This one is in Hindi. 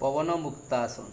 पवन मुक्तासन